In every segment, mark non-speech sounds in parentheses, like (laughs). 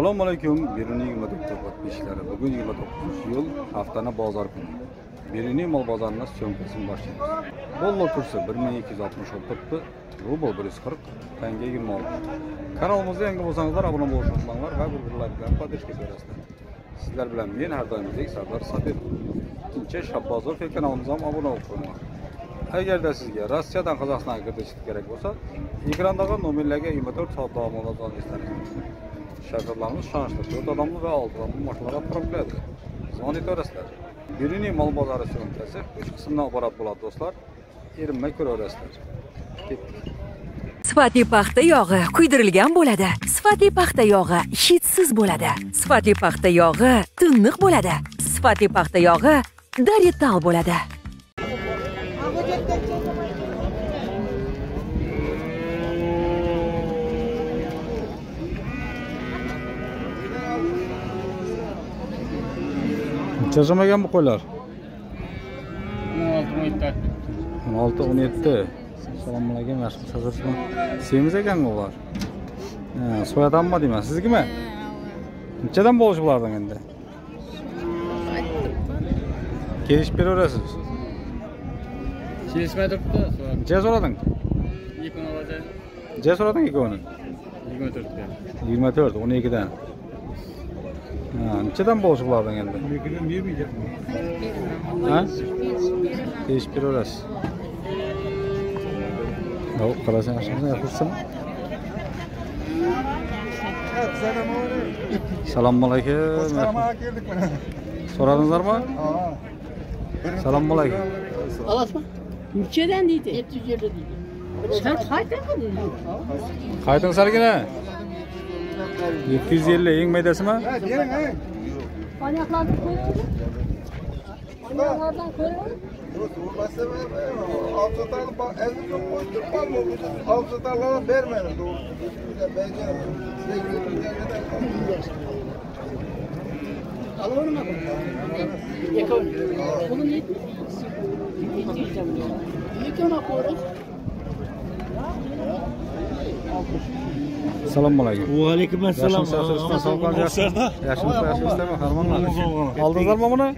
assalomu alaykum beruniy yigirma to'rtta podpischiklari bugun yigirma to'qqizinchi iyul haftani bozor kuni. Beruniy mol bozorini syomkasini boshlaymiz. Dollar kursi bir ming ikki yuz oltmish olti rubl bir yuz qirq tanga yigirma olti. Kanalimizga yangi bo'lsangizlar obuna bo'lishni unutmanglar va bir birlar bilan поддержка berasizlar. Sizlar bilan men har doimgidek sardor sabir. Ikkinchi shabbozov kanalimizga ham obuna bo'lib qo'yinglar agarda sizga rossiyadan qozog'istonga kiritish kerak bo'lsa ekrandagi nomerlarga yigirma to'rt soat davomida aloqalanishlar shogirdlarimiz ishonchli to'rt odamli va olti odamli mashinalar отправляdi zvon etaverasizlar beruniy mol bozori syomkasi uch qismdan iborat bo'ladi do'stlar. Erinmay ko'raverasizlar ketdik sifatli paxta yog'i kuydirilgan bo'ladi. Sifatli paxta yog'i hidsiz bo'ladi. Sifatli paxta yog'i tiniq bo'ladi. Sifatli paxta yog'i darital bo'ladi. Chashamagan bu qo'ylar? O'n olti o'n yetti o'n olti o'n yetti. Assalomu alaykum yaxshi sazirman semiz ekan ular? Ha, so'yadammi deyman. Siznikimi nechadan bo'lishi bulardan endi? Kelishib beraverasiz. Kelishmay turibdi necha so'rading? Ikki kun oladi necha so'rading ikkovini yigirma to'rtga. Yigirma to'rt o'n ikkidan Ha, neçeden bozuqladın indi? Miqrem yemeyecek mi? Ha? Beş bir orası. Yok, kalasın aşağısına yakırsın. Selamun aleyküm. Koskaramağa geldik bana. Soradınızlar mı? Selamun aleyküm. Alas mı? Türkiye'den deydi. 750 deydi. Sen kaydın mı? Kaydın sergine. 750 eng maydasimi ha bering oyoqlarni ko'ravering oyoqlardan ko'ravering avzotarni elli so'm qo'ydirmanmi avzotarlardan bermaydi Alalım mı? Yakın. Bunu ne? Ne diyeceğim ya? Ne diyeceğim? Ne diyeceğim? Assalomu alaykum. Vaalaykum assalom yaxshimisiz yaxshimisiz yaxshimisizmi harmonlar oldingizlarmi buni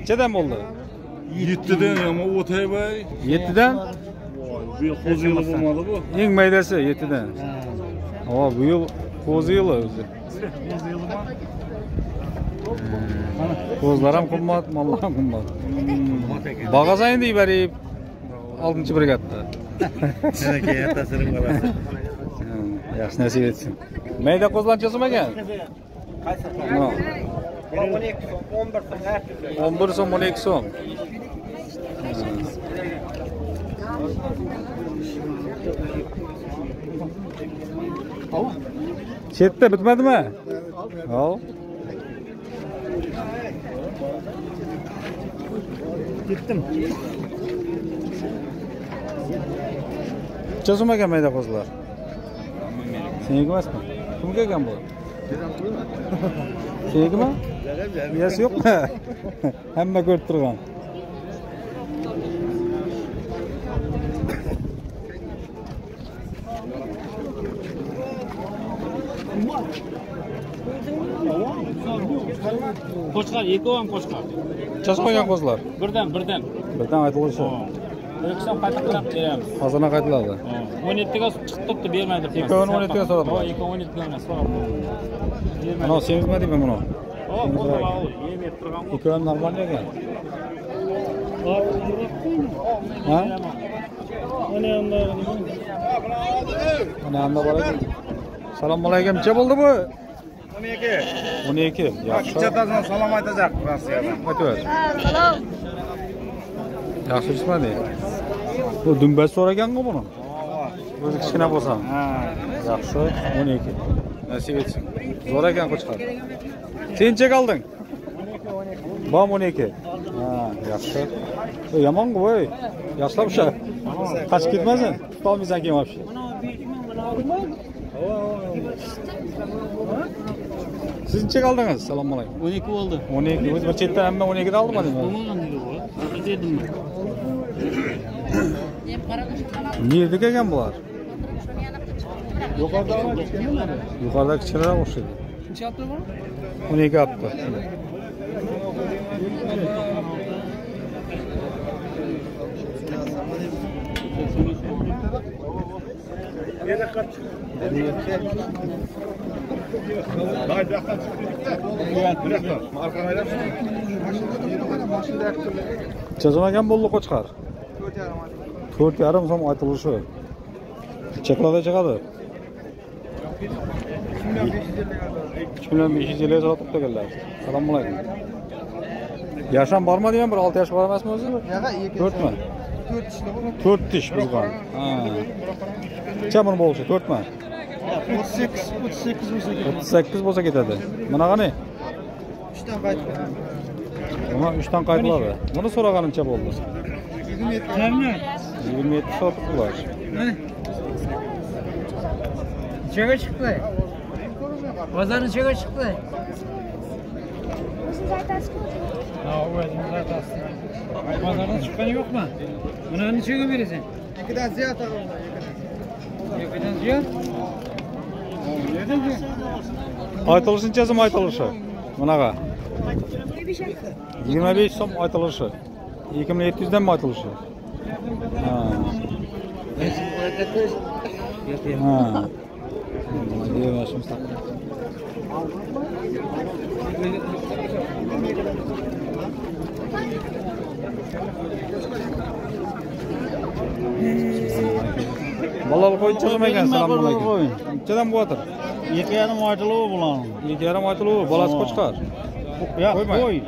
nechadan bo'ldi yettidan yomon o'taybay yettidan bu. Qo'zi yili bo'lmadi bu eng maydasi yettidan o bu yil qo'zi yili o'zi qo'zilar ham qimmat mollar ham qimmat бағасы endi berib oltinchi brigadada ertasini qarasa yaxshi nasib etsin. Mayda qo'zilar necha so'm? Ekan o'n bir so'm o'n ikki so'm. Chetda bitmadimi? Necha so'm ekan mayda qo'zilar seniki emasmi kimga ekan bu? Senikimi uyasi yo'qmi hamma ko'rib turgan qo'chqor ikkovi ham so'm ekan qo'zilar birdan birdan birdan aytilishi bir kishan qayta qilib beramiz qozona qaytiladi o'n yettiga chiqib turibdi bermaydi ikki o'n o'n yettiga so'radi ikki o'n yettiga emas so'rabdi anavi semizmi deyman buni yemib turgan ikkovini normal yegan ha? Mana bor ekan assalomu alaykum necha bo'ldi bu? o'n ikki o'n ikki yaxshi chatadan salom aytacaq rossiyadan aytyapti salom yaxshi chiqmadi bu dumbas so'raganku buni. O'zi kichkina bo'lsa. Yaxshi. O'n ikki. Nasib etsin. Zo'r ekan qo'chqor sen necha qolding bom o'n ikki. ha yaxshi. Yomon-ku voy yaxshilab usha qochib ketmasin. Tutolmaysan keyin вообще. Siz nechaga oldingiz? Assalomu alaykum. o'n ikki bo'ldi. O'n ikki. O'zi bir chetdan hamma o'n ikkida oldimi? Deyman bo'lmagan dedim nerdiki ekan bular? Yuqorida kichikroq o'xshaydi o'n ikki hafta necha so'm ekan bo'ldi qo'chqar to'rt yarim so'm aytilishi cheklarda chiqadi. Uch million besh yuz ellik sotib turganlar assalomu alaykum. Yosh ham bormi deyman bir olti yosh bor emasmi o'zi to'rtmi? To'rt tish buzgan. Ha. Necha buni bo'lishi to'rtmi? o'ttiz sakkiz o'ttiz sakkiz bo'lsa o'ttiz sakkiz bo'lsa ketadi. Bunaqa ne? Uchdan qaytib buni uchdan qaytiladi buni so'raganimcha bo'ldi. Yigirma yetti 20 метр салып құлаш. Жеге шықты. Базаны жеге шықты. Өзіңіз айтасыз ғой. Ау, өзіңіз айтасыз. Базардан шыққан жоқ па? Мынаны жеге бересің. Екіден зият ағам. Екіден зият? Айтылышынша жазым айтылышы. Мынаға. 25 сом айтылышы. 2700-ден айтылышы? Ha. Diye başım tak. Balal koyun çıkma gel selamun aleyküm. Çeden bu atır. İki yarım açılığı bulalım. İki yarım açılığı balası koçkar. Ya koy. koy.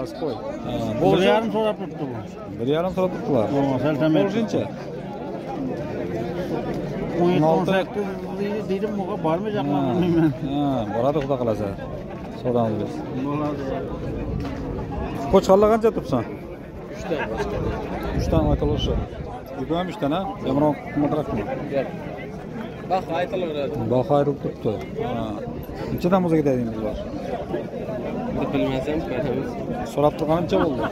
Nasıl koy? Bir yarım sonra tuttular. Bir yarım sonra tuttular. Olsunca. 17-18 dedim bu barmayacaklar mı ben? Ha, baradı kuda kalasa. Soranız biz. Boladı. Koçkalla kanca tutsan? 3 tane başka. 3 tane aytalışı. Yıkıyorum 3 tane. Yamran kumatrak mı? Gel. Bak aytalı verdi. Bak ayrılıp tuttu. Ha. Nechadan bo'lsa ketadi endi bular? bilmasam So'rab turgani necha bo'ldi?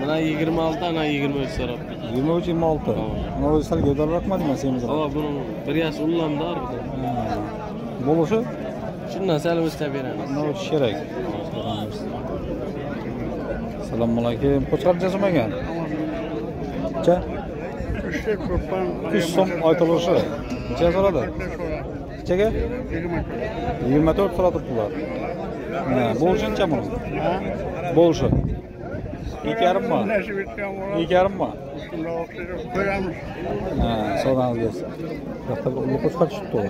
mana yigirma olti ana yigirma uch so'rabdi 23 26. Mana o'zi sal deyman semiz. havo buni bir yosh ullamda Bo'lishi shundan sal o'stab beramiz nima o'tish kerak? Assalomu alaykum. Qo'chqar necha so'm ekan? Necha? 3 so'm aytilishi. Necha so'radi? Nechaga? 24 so'rab turibdilar. Ha, bo'lishi necha buni? Bo'lishi. Ikki yarimmi? Ikki yarimmi? Yoqda bir ulu qo'chqar tushibdi.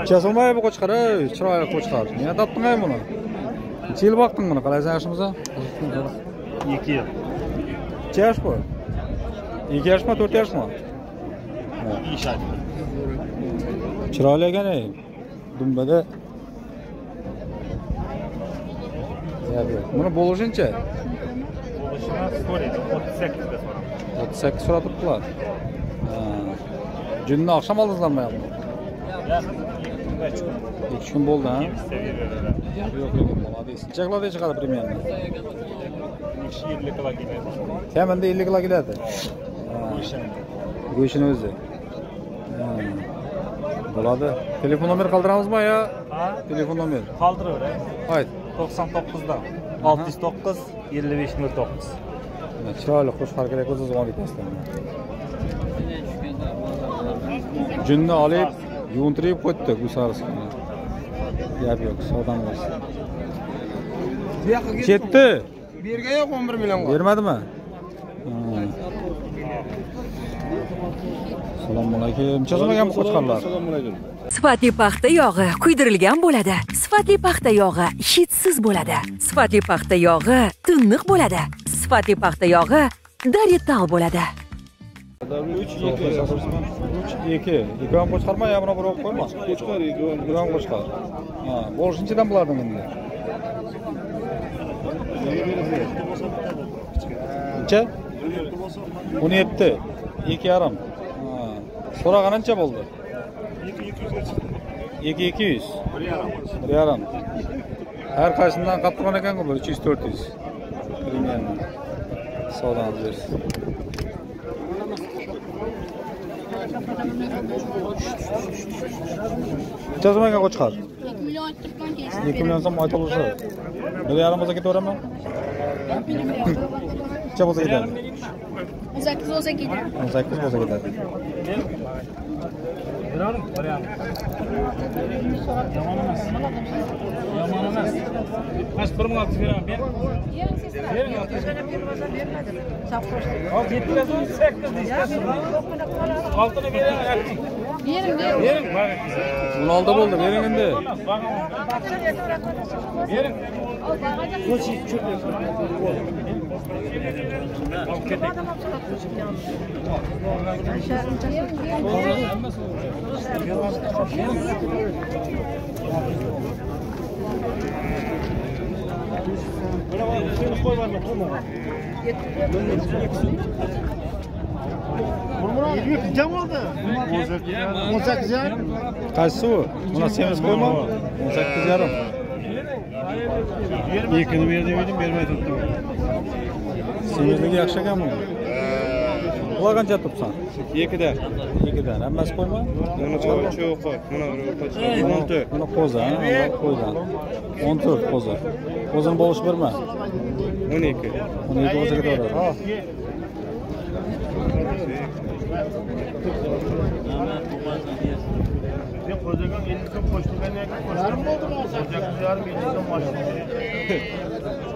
Necha so'm bu qo'chqar? Chiroyli qo'chqar. Nima topding buni? Necha yil boqding buni? Qalaysan yaxshimisan? ikki yil Necha yosh bu? 2 yoshmi, 4 yoshmi? Chiroyli ekan ey. Dumbada. Yo'q, yo'q. Buni bo'lishuncha? 38 so'rab turibdilar. Junni oqshom oldingizlarmi yo'qmi? Ikki kun bo'ldi, ha? Yo'q, yo'q, молодец. Necha kiloda chiqadi примерно? Kamida 50 kilo keladi. Go'shtini o'zi. Bo'ladi. Telefon nomer qoldiramizmi yo? Telefon nomer. Qoldiravering. Ayt. 99dan 609 5509. Mana Chiroyli qo'shqar kerak o'zi zuvon etasizlar. Junni olib, yuvintirib qo'ydi bu sarisiqni. Gap yo'q, savdam bo'lsin. Ketdi. bergan yo'q o'n bir millionga Bermadimi? Assalomu alaykum. Ekan bu qo'chqarlar? assalomu alaykum Sifatli paxta yog'i kuydirilgan bo'ladi. Sifatli paxta yog'i hidsiz bo'ladi. Sifatli paxta yog'i tiniq bo'ladi. Sifatli paxta yog'i darital bo'ladi. 3 2 2 2 ham qo'chqarmi, yo birov qo'yma. qo'chqar Bir ham qo'chqar. Ha, bo'lishinchidan bo'lardim endi. Necha? 17. 2 yarim. Sorağa qancha bo'ldi? 2200 ga chiqdi. 2200. 1.5. 1.5. Har qaysidan qattiqon ekan-ku 300 400. Bilmayman. Savdomiz bersin. Necha so'mga qo'chqar? 2 million 40 ming kesdi. 2 million so'm aytib olsa. Bir yarim bo'lsa ketaveraman. Necha bo'lsa ketadi? 18 olsa gider. 18 olsa gider. Kırarım, kırarım. Yamanamaz. Yerim, yerim. Yerim, bak. Bunu aldı verin şimdi. Verin. Endi o'n sakkiz yarim qaysisi u buni semiz qo'yma o'n sakkiz yarim. Ikkini ber dedim bermay turibdim semizligi yaxshi ekan buni bular qancha turibsan ikkida. Ikkidan hammasi qo'yma buni shu qo'y buni bir o'nta buni qo'za qo'ydan o'n to'rt qo'za. Qo'zini bo'g'ish berma o'n ikki. O'n ikki bo'lsa ketaveradi yarim bo'ldimi o'n sakkiz yarim ikki so'm (laughs)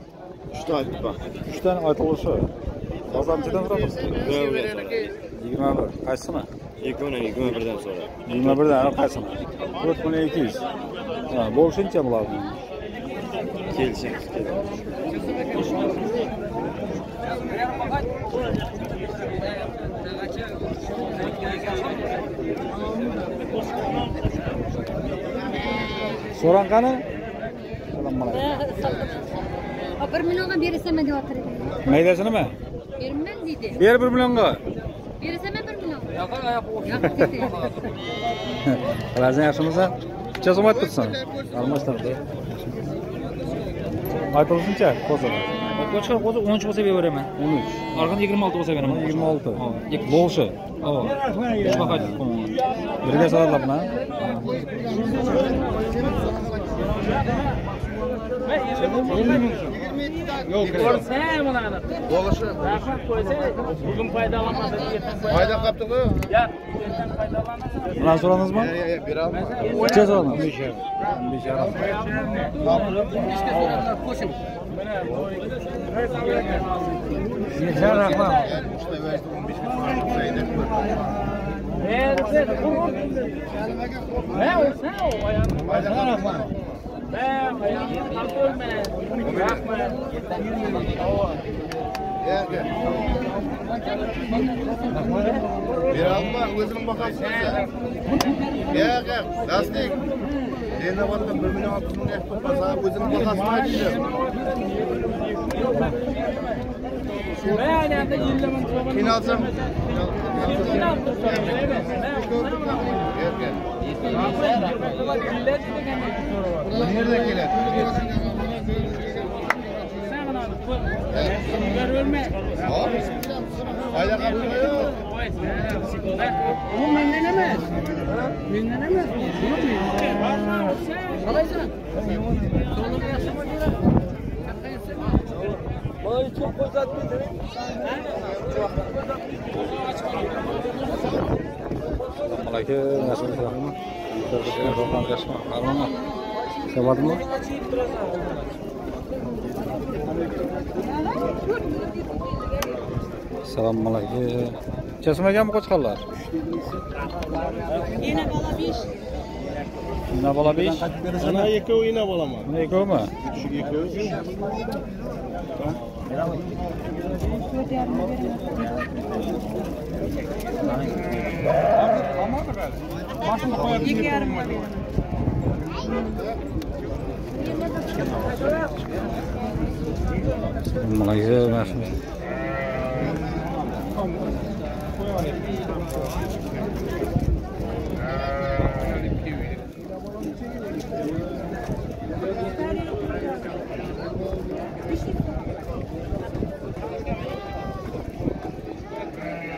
Üç tane ayıp var. Üç tane ayıp olsa. Kazançıdan sonra mı? Yigirme bir sonra. Yigirme bir. Kaçsı mı? Yigirme bir, yigirme birden sonra. Yigirme birden, kaçsı mı? Dört bin iki yüz. Ha, bolşunca mı lazım? Gelişen, Soran kanı? Bir millionga berasanmi deyaptir ekan maydasi nima bermayman deydi ber bir millionga berasanmi bir million yo'q dedi. Qilasan yaxshimisan necha so'm aytibsan almashtirib aytilsincha qo'zini Qo'chqor qo'zi 13 bo'lsa beraman. o'n uch Arqon 26 bo'lsa beraman. yigirma olti Ikki. bo'g'ishi yo'q ko'rsa ham ularni bo'lishi rahmat qo'ysa bugun foydalanmasa ertan foyda qilib turdi yo'q ertan foydalanmasa bilan so'radingizmi yo'q beraman necha so'radingiz besh yarim besh yarim qo'shing sizga rahmat Sen o ayağını. Sen rahmet. Ben ayağımı kalkıyorum ben. Bırakma. Gel gel. Biraz bak Lastik. Eline baktım bölümünü altını ne yapıp basa gözünün bakarsın. Kinazım. Nerede Hayda kapıda yok. Oğlum benden emez. Benden emez. Bunu duyuyor. Kalaysan. Solunu yaşamak gerek. Vallahi çok uzatmadım. Aleyküm. Nasılsın? Kardeşim, Roman Gasma. Harman Sebat mı? Selamun aleyküm. Kesmeyeceğim mi koçkallar? Yine bala bir. Yine bala bir. Ana yıkıyor yine bala mı? Yıkıyor mu? Şu yıkıyor. Malayziya mashina. to'rt yarim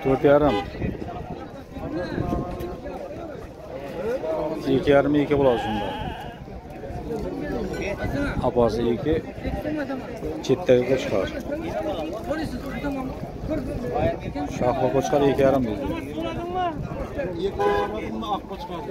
to'rt ikki yarim ikki bo'ladi shunda opasi ikki chetdagiga chiqar shoh qo'chqar ikki yarim deydi qo'chqar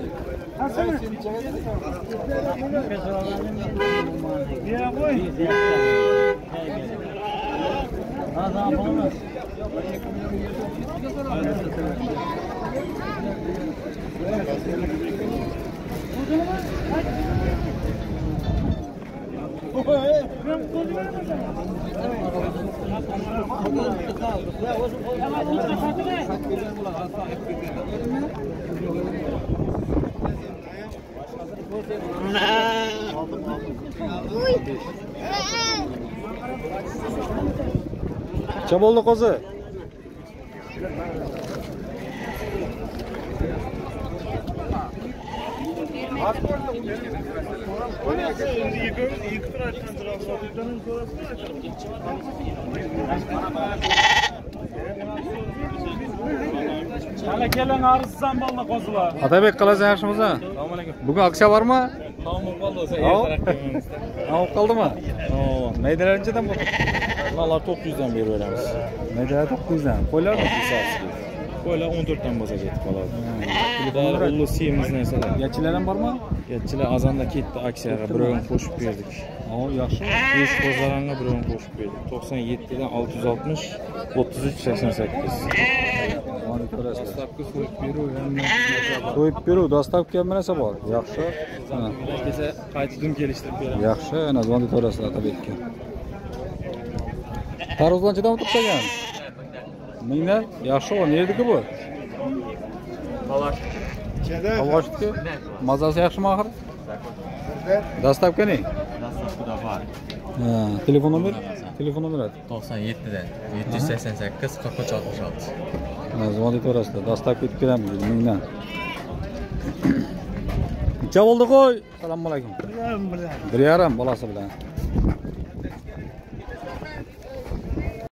Çabollu kozu. Şimdi yıkıyoruz, yıkıtır açan Trabzon'un sonrasını açalım. Hala gelen ağrısı zambalına kozula. Atabek kalasın karşımıza. Bugün akşam var mı? Tamam kaldı. Sen Tamam kaldı mı? Tamam. Neyden önceden bu? Valla 900'den beri öğrenmiş. Neyden 900'den? Koylar mı? Bir saat Qo'ylar 14 dan bo'lsa ketib qoladi. Bular ullu semiz narsalar. yachilar ham bormi Yetchilar azonda ketdi aksiyaga, birovini qo'shib berdik. o yaxshi 5 qo'zg'alonga birovini qo'shib berdik. 97 dan 660, 33 88. Mana ko'rasiz Dastlabki qo'yib beruv hamma qo'yib beruv dostavka ham narsa bor yaxshi Mana, kelsa qaytadan kelishtirib beramiz. yaxshi ana zvonda ko'rasiz otabekka tarvuzlanchidan o'tib qolgan mingdan yaxshi nerdiki bu Palash. mazasi yaxshimi axir dostavka ne telefon nomer telefon nomer ayt 97dan 788 43 66. mana zvonda ko'rasizlar dostavka etib beramiz deydi mingdan necha bo'ldi qo'y assalomu alaykum bir yarim bolasi bilan